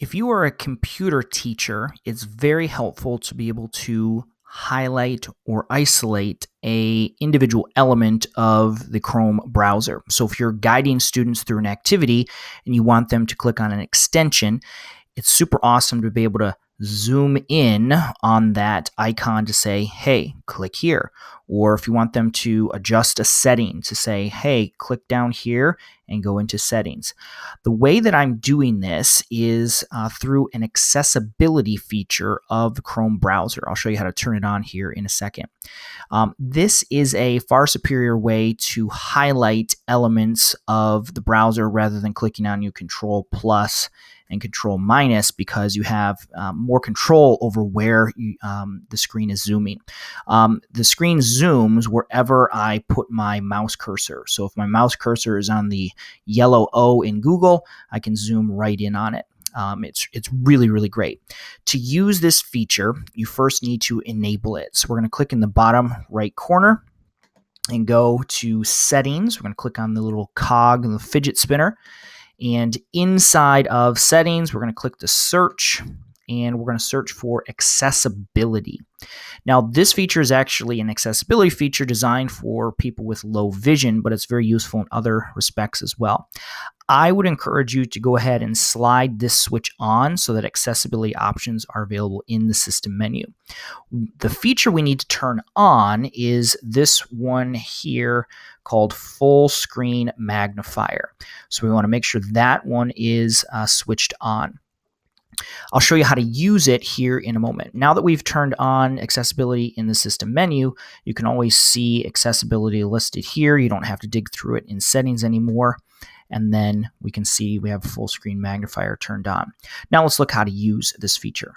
If you are a computer teacher, it's very helpful to be able to highlight or isolate a individual element of the Chrome browser. So if you're guiding students through an activity and you want them to click on an extension, it's super awesome to be able to zoom in on that icon to say, hey, click here. Or if you want them to adjust a setting to say, hey, click down here and go into settings. The way that I'm doing this is uh, through an accessibility feature of the Chrome browser. I'll show you how to turn it on here in a second. Um, this is a far superior way to highlight elements of the browser rather than clicking on your Control plus and control minus because you have um, more control over where you, um, the screen is zooming. Um, the screen zooms wherever I put my mouse cursor. So if my mouse cursor is on the yellow O in Google, I can zoom right in on it. Um, it's it's really really great. To use this feature, you first need to enable it. So we're going to click in the bottom right corner and go to settings. We're going to click on the little cog and the fidget spinner. And inside of settings, we're going to click the search and we're going to search for accessibility. Now, this feature is actually an accessibility feature designed for people with low vision, but it's very useful in other respects as well. I would encourage you to go ahead and slide this switch on so that accessibility options are available in the system menu. The feature we need to turn on is this one here called full screen magnifier. So we want to make sure that one is uh, switched on. I'll show you how to use it here in a moment. Now that we've turned on accessibility in the system menu, you can always see accessibility listed here. You don't have to dig through it in settings anymore. And then we can see we have full screen magnifier turned on. Now let's look how to use this feature.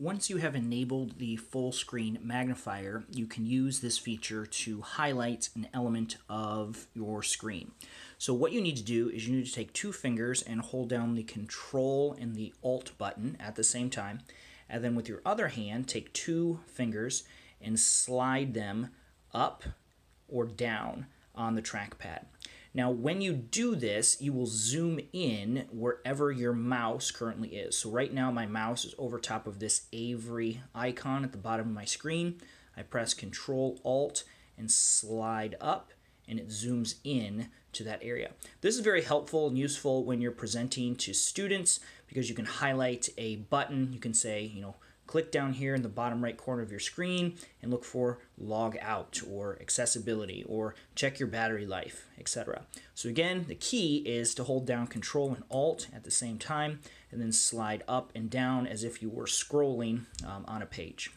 Once you have enabled the full screen magnifier, you can use this feature to highlight an element of your screen. So what you need to do is you need to take two fingers and hold down the control and the alt button at the same time. And then with your other hand, take two fingers and slide them up or down on the trackpad. Now, when you do this, you will zoom in wherever your mouse currently is. So right now, my mouse is over top of this Avery icon at the bottom of my screen. I press Control Alt and slide up, and it zooms in to that area. This is very helpful and useful when you're presenting to students because you can highlight a button. You can say, you know, click down here in the bottom right corner of your screen and look for log out or accessibility or check your battery life, etc. So again, the key is to hold down control and alt at the same time and then slide up and down as if you were scrolling um, on a page.